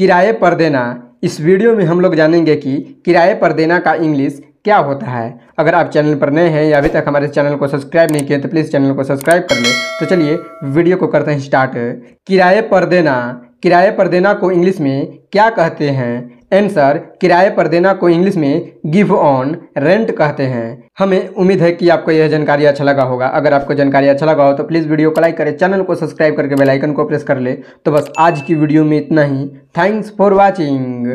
किराए पर देना। इस वीडियो में हम लोग जानेंगे कि किराए पर देना का इंग्लिश क्या होता है। अगर आप चैनल पर नए हैं या अभी तक हमारे चैनल को सब्सक्राइब नहीं किए तो प्लीज़ चैनल को सब्सक्राइब कर लें। तो चलिए वीडियो को करते हैं स्टार्ट। किराए पर देना। किराए पर देना को इंग्लिश में क्या कहते हैं? आंसर किराए पर देना को इंग्लिश में गिव ऑन रेंट कहते हैं। हमें उम्मीद है कि आपको यह जानकारी अच्छा लगा होगा। अगर आपको जानकारी अच्छा लगा हो तो प्लीज़ वीडियो को लाइक करें चैनल को सब्सक्राइब करके बेल आइकन को प्रेस कर ले। तो बस आज की वीडियो में इतना ही। Thanks for watching